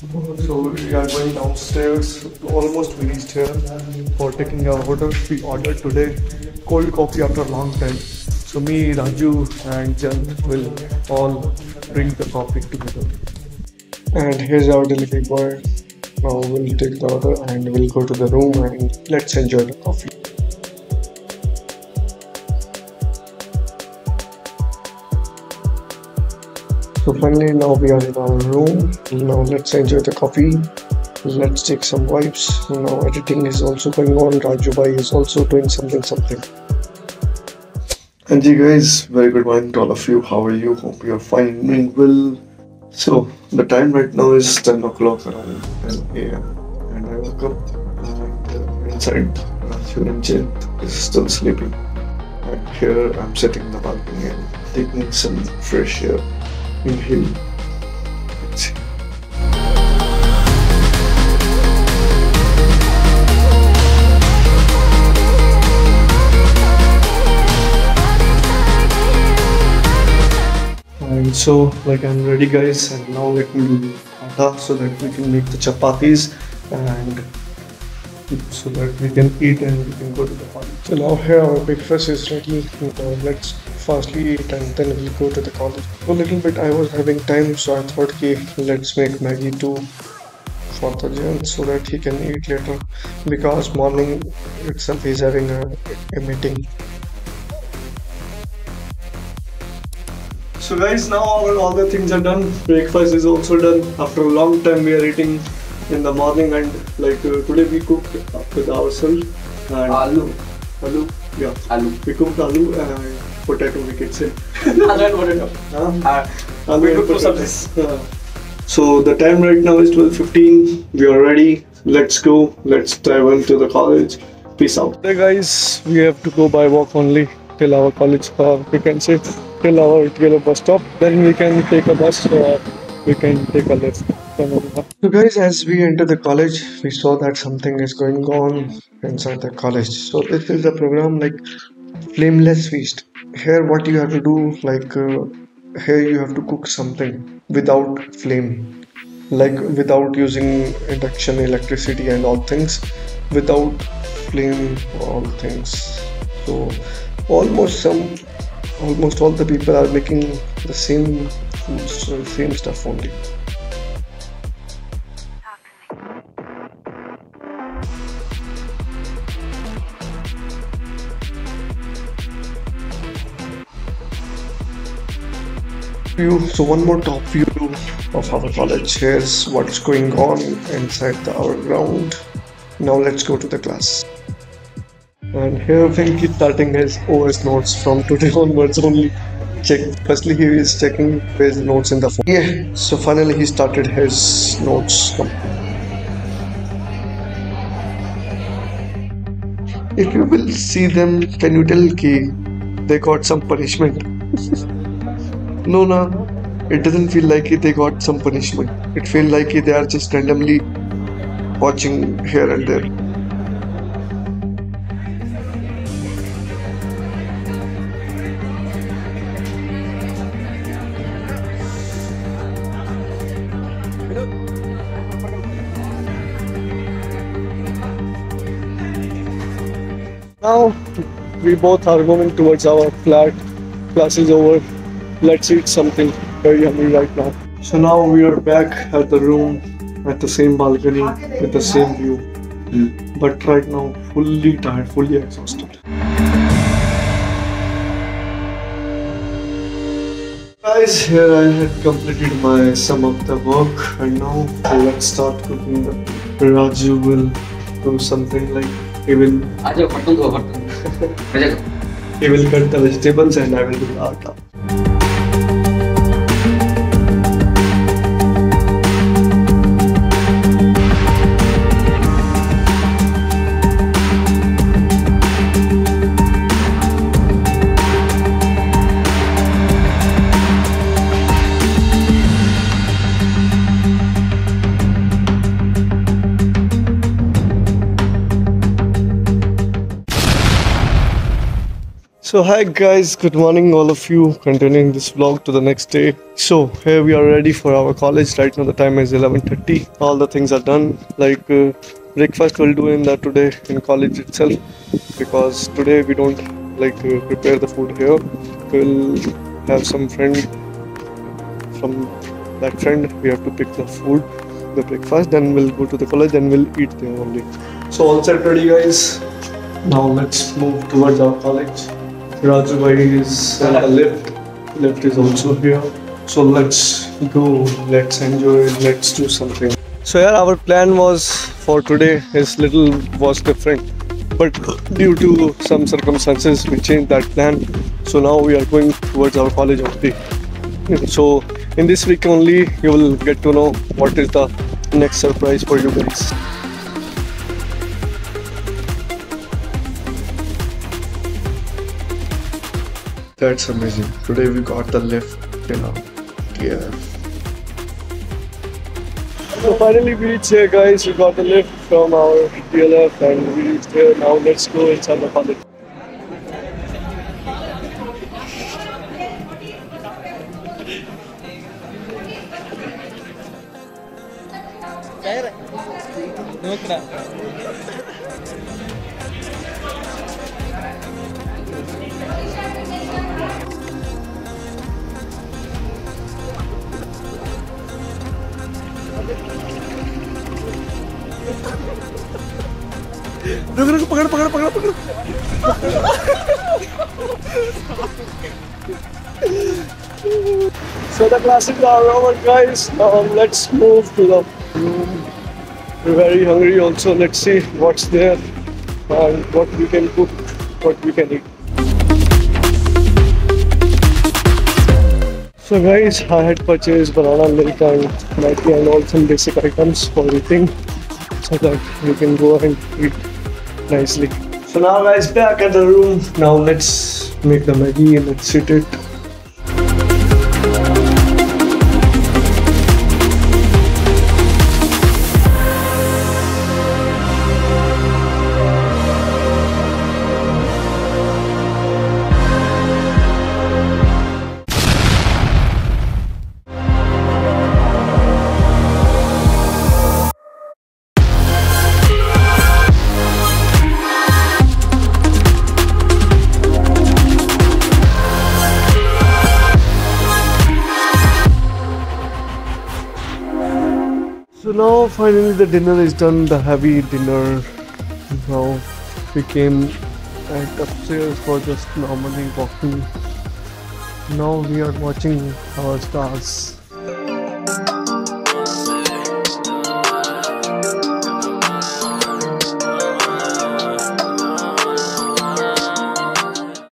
So we are going downstairs. Almost we reached here for taking our order. We ordered today cold coffee after a long time. So me, Raju, and Jan will all drink the coffee together. And here's our delivery boy. Now we'll take the order and we'll go to the room and let's enjoy the coffee. So finally now we are in our room. Now let's enjoy the coffee. Let's take some vibes. Now editing is also going on. Raju Bhai is also doing something something. And you guys, very good morning to all of you. How are you? Hope you are fine, doing well. So the time right now is 10 o'clock around 10 a.m. And I woke up and inside Raju is still sleeping. And here I'm sitting in the balcony and taking some fresh air. Inhale. Exhale. And so, like, I'm ready, guys, and now let me do atta so that we can make the chapatis and so that we can eat and we can go to the party. So now here our breakfast is ready. Let's firstly eat and then we'll go to the college. For a little bit I was having time, so I thought, okay, let's make Maggi too for the Jan so that he can eat later because morning itself he's having a, a meeting. So guys, now our, all the things are done. Breakfast is also done. After a long time, we are eating in the morning, and like uh, today we cooked with ourselves. And Aloo. aloo, yeah, Aloo. we cooked aloo and potato. We can say. Aloo and potato. Huh? Uh, Aloo we and cooked potato. So the time right now is 12:15. We are ready. Let's go. Let's dive into the college. Peace out. Hey guys, we have to go by walk only till our college. Uh, we can say till our yellow bus stop. Then we can take a bus or we can take a lift. So guys, as we enter the college, we saw that something is going on inside the college. So this is the program like flameless feast. Here, what you have to do, like uh, here you have to cook something without flame, like without using induction, electricity, and all things, without flame, all things. So almost some, almost all the people are making the same foods, so same stuff only. View so one more top view of our college here's what's going on inside the, our ground. Now let's go to the class. And here Venki starting his OS notes from today onwards only. Check firstly he is checking his notes in the phone. Yeah so finally he started his notes if you will see them can you tell ki they got some punishment no, no, it doesn't feel like they got some punishment. It feels like they are just randomly watching here and there. Now we both are moving towards our flat. Class is over let's eat something very hungry right now. So now we are back at the room at the same balcony with the same view. Mm. But right now fully tired, fully exhausted. Guys, here I had completed my sum of the work and now let's start cooking the Raju will do something like he will he will cut the vegetables and I will do the atta. So hi guys, good morning all of you. Continuing this vlog to the next day. So here we are ready for our college. Right now the time is 11:30. All the things are done. Like uh, breakfast we'll do in that today in college itself because today we don't like uh, prepare the food here. We'll have some friend from that friend. We have to pick the food, the breakfast. Then we'll go to the college. Then we'll eat there only. So all set ready guys. Now let's move towards our college. Rajubhai is in uh, the lift. Lift is also here. So let's go. Let's enjoy. Let's do something. So yeah, our plan was for today is little was different, but due to some circumstances we changed that plan. So now we are going towards our college of only. So in this week only you will get to know what is the next surprise for you guys. That's amazing. Today we got the lift, you know. Yeah. So finally we reached here guys, we got the lift from our DLF and we reached here. Now let's go inside the college. No crap. पकड़ पकड़ पकड़ पकड़ So the classes are over guys. Now let's move to the room. We're very hungry also. Let's see what's there and what we can cook, what we can eat. So guys, I had purchased banana milk and Maggi and all some basic items for eating so that we can go and eat nicely. So now guys, back at the room. Now let's make the Maggi and let's eat it. So now finally the dinner is done, the heavy dinner. Now we came and upstairs for just normally walking. Now we are watching our stars.